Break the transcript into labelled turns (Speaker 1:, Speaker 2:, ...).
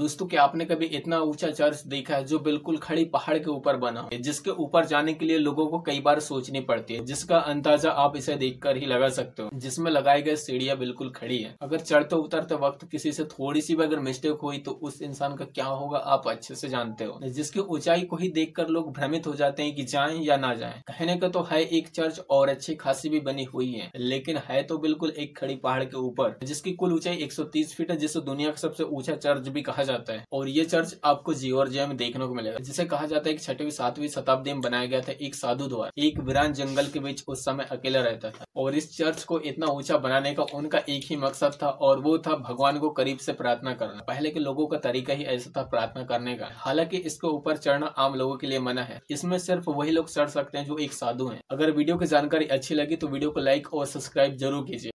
Speaker 1: दोस्तों क्या आपने कभी इतना ऊँचा चर्च देखा है जो बिल्कुल खड़ी पहाड़ के ऊपर बना है, जिसके ऊपर जाने के लिए लोगों को कई बार सोचनी पड़ती है, जिसका अंदाज़ा आप इसे देखकर ही लगा सकते हो, जिसमें लगाई गई सीढ़ियाँ बिल्कुल खड़ी है। अगर चढ़ते उतरते वक्त किसी से थोड़ी सी भी अगर मिस्टेक हुई तो उस इंसान का क्या होगा, आप अच्छे से जानते हो। जिसकी ऊंचाई को ही देखकर लोग भ्रमित हो जाते हैं की जाए या ना जाए। कहने का तो है, एक चर्च और अच्छी खासी भी बनी हुई है, लेकिन है तो बिल्कुल एक खड़ी पहाड़ के ऊपर, जिसकी कुल ऊंचाई 130 फीट है, जिसे दुनिया का सबसे ऊँचा चर्च भी कहा जाता है। और ये चर्च आपको जियोर्जिया में देखने को मिलेगा। जिसे कहा जाता है कि छठवीं, सातवीं शताब्दी में बनाया गया था एक साधु द्वारा। एक वीरान जंगल के बीच उस समय अकेला रहता था। और इस चर्च को इतना ऊँचा बनाने का उनका एक ही मकसद था, और वो था भगवान को करीब से प्रार्थना करना। पहले के लोगों का तरीका ही ऐसा था प्रार्थना करने का। हालाँकि इसके ऊपर चढ़ना आम लोगों के लिए मना है। इसमें सिर्फ़ वही लोग चढ़ सकते हैं जो एक साधु है। अगर वीडियो की जानकारी अच्छी लगी तो वीडियो को लाइक और सब्सक्राइब ज़रूर कीजिए।